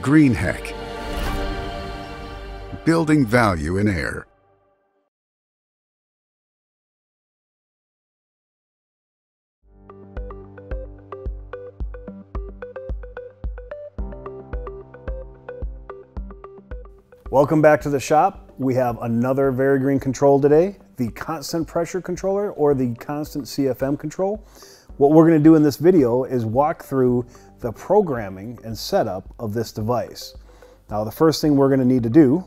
Greenheck. Building value in air. Welcome back to the shop. We have another Vari-Green control today, the constant pressure controller or the constant CFM control. What we're gonna do in this video is walk through the programming and setup of this device. Now the first thing we're gonna need to do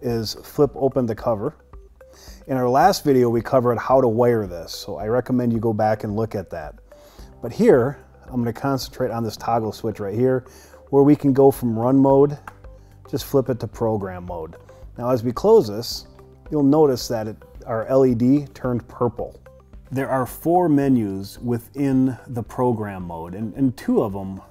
is flip open the cover. In our last video, we covered how to wire this, so I recommend you go back and look at that. But here, I'm gonna concentrate on this toggle switch right here, where we can go from run mode just flip it to program mode. Now as we close this, you'll notice that it, our LED turned purple. There are four menus within the program mode, and, and two of them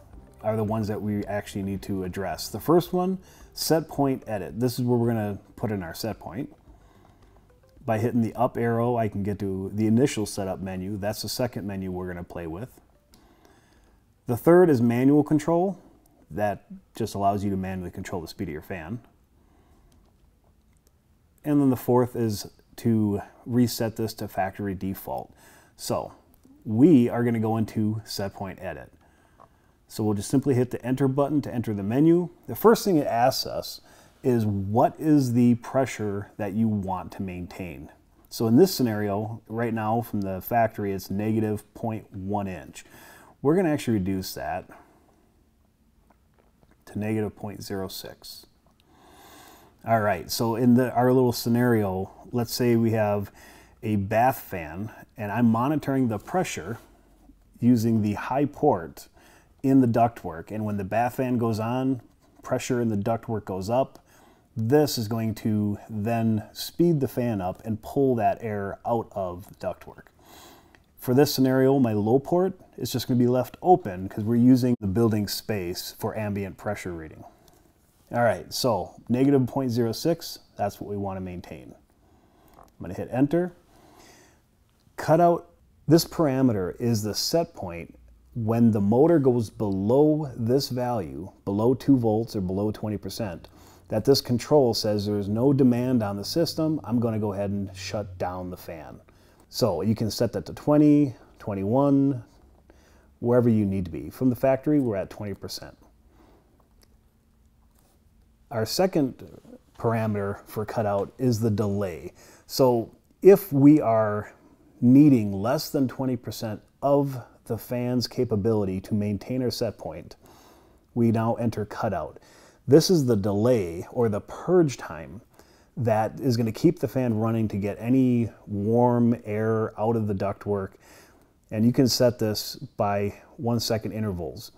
are the ones that we actually need to address. The first one, set point edit. This is where we're gonna put in our set point. By hitting the up arrow, I can get to the initial setup menu. That's the second menu we're gonna play with. The third is manual control that just allows you to manually control the speed of your fan. And then the fourth is to reset this to factory default. So we are going to go into set point edit. So we'll just simply hit the enter button to enter the menu. The first thing it asks us is what is the pressure that you want to maintain? So in this scenario, right now from the factory, it's negative 0.1 inch. We're going to actually reduce that to negative 0.06. All right, so in the, our little scenario, let's say we have a bath fan and I'm monitoring the pressure using the high port in the ductwork. And when the bath fan goes on, pressure in the ductwork goes up. This is going to then speed the fan up and pull that air out of the ductwork. For this scenario, my low port is just going to be left open because we're using the building space for ambient pressure reading. All right, so negative 0.06, that's what we want to maintain. I'm going to hit enter. Cut out this parameter is the set point when the motor goes below this value, below 2 volts or below 20%, that this control says there's no demand on the system, I'm going to go ahead and shut down the fan. So you can set that to 20, 21, wherever you need to be. From the factory, we're at 20%. Our second parameter for cutout is the delay. So if we are needing less than 20% of the fan's capability to maintain our set point, we now enter cutout. This is the delay or the purge time that is going to keep the fan running to get any warm air out of the ductwork. And you can set this by one second intervals.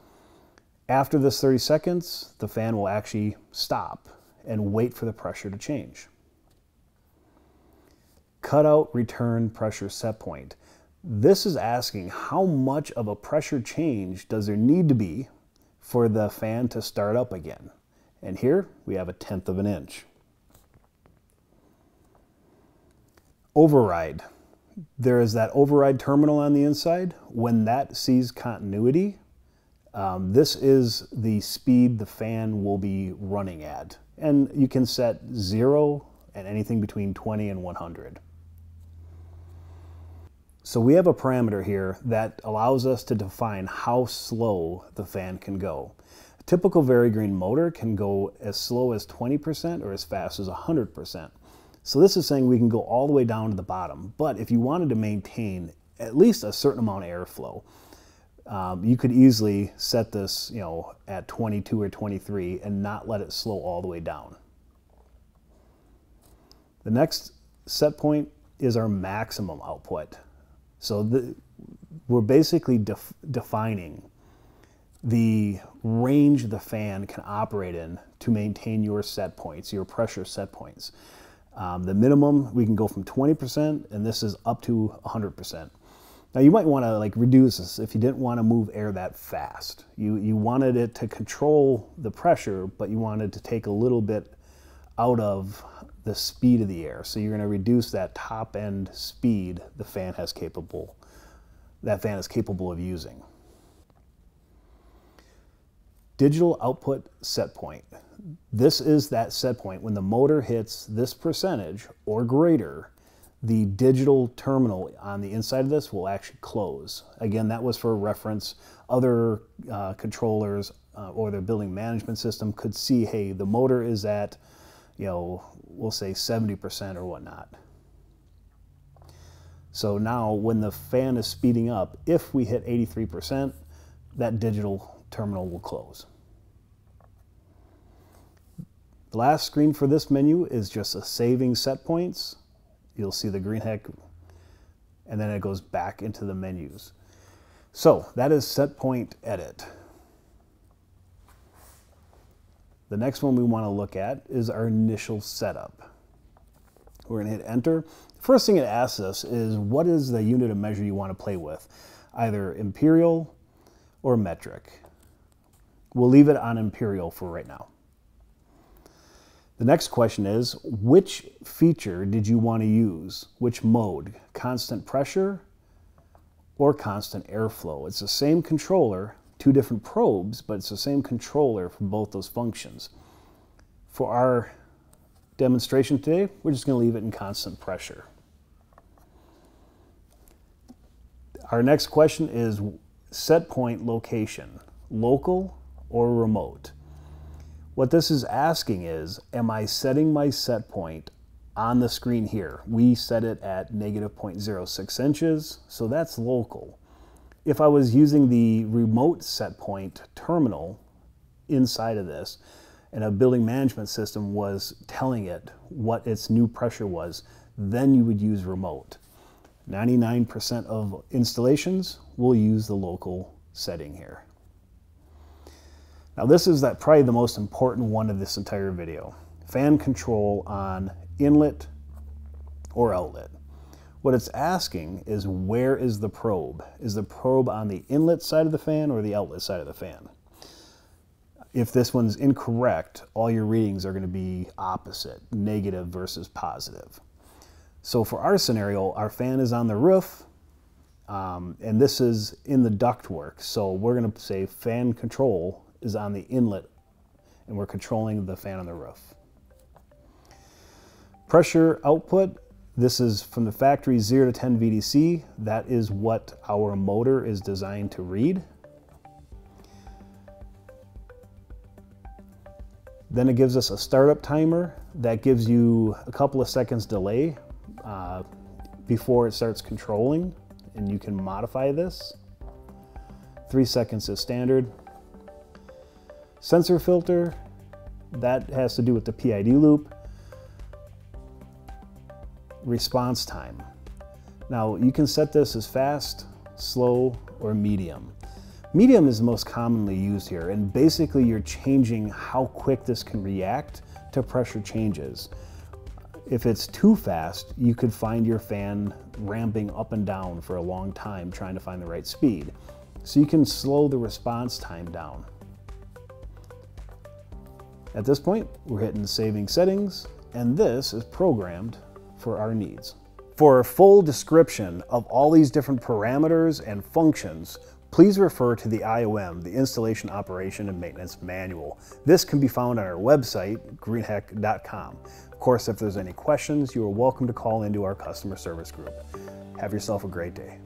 After this 30 seconds, the fan will actually stop and wait for the pressure to change. Cutout return pressure set point. This is asking how much of a pressure change does there need to be for the fan to start up again. And here we have a tenth of an inch. override. There is that override terminal on the inside. When that sees continuity, um, this is the speed the fan will be running at. And you can set zero and anything between 20 and 100. So we have a parameter here that allows us to define how slow the fan can go. A typical Vari-Green motor can go as slow as 20% or as fast as 100%. So this is saying we can go all the way down to the bottom, but if you wanted to maintain at least a certain amount of airflow, um, you could easily set this, you know, at 22 or 23 and not let it slow all the way down. The next set point is our maximum output. So the, we're basically def defining the range the fan can operate in to maintain your set points, your pressure set points. Um, the minimum, we can go from 20%, and this is up to 100%. Now you might want to like reduce this if you didn't want to move air that fast. You, you wanted it to control the pressure, but you wanted to take a little bit out of the speed of the air. So you're going to reduce that top end speed the fan has capable, that fan is capable of using. digital output set point. This is that set point when the motor hits this percentage or greater, the digital terminal on the inside of this will actually close. Again, that was for reference. Other uh, controllers uh, or their building management system could see, hey, the motor is at, you know, we'll say 70% or whatnot. So now when the fan is speeding up, if we hit 83%, that digital terminal will close. The last screen for this menu is just a saving set points. You'll see the Greenheck, and then it goes back into the menus. So that is set point edit. The next one we want to look at is our initial setup. We're going to hit enter. First thing it asks us is what is the unit of measure you want to play with, either imperial or metric. We'll leave it on imperial for right now. The next question is, which feature did you want to use? Which mode? Constant pressure or constant airflow? It's the same controller, two different probes, but it's the same controller for both those functions. For our demonstration today, we're just going to leave it in constant pressure. Our next question is set point location, local or remote. What this is asking is, am I setting my set point on the screen here? We set it at negative 0.06 inches, so that's local. If I was using the remote set point terminal inside of this, and a building management system was telling it what its new pressure was, then you would use remote. 99% of installations will use the local setting here. Now this is that probably the most important one of this entire video. Fan control on inlet or outlet. What it's asking is where is the probe? Is the probe on the inlet side of the fan or the outlet side of the fan? If this one's incorrect, all your readings are going to be opposite, negative versus positive. So for our scenario, our fan is on the roof, um, and this is in the ductwork. So we're going to say fan control is on the inlet and we're controlling the fan on the roof. Pressure output, this is from the factory 0 to 10 VDC. That is what our motor is designed to read. Then it gives us a startup timer that gives you a couple of seconds delay uh, before it starts controlling and you can modify this. Three seconds is standard. Sensor filter, that has to do with the PID loop. Response time. Now you can set this as fast, slow, or medium. Medium is most commonly used here, and basically you're changing how quick this can react to pressure changes. If it's too fast, you could find your fan ramping up and down for a long time trying to find the right speed. So you can slow the response time down. At this point, we're hitting saving settings, and this is programmed for our needs. For a full description of all these different parameters and functions, please refer to the IOM, the Installation Operation and Maintenance Manual. This can be found on our website, greenheck.com. Of course, if there's any questions, you are welcome to call into our customer service group. Have yourself a great day.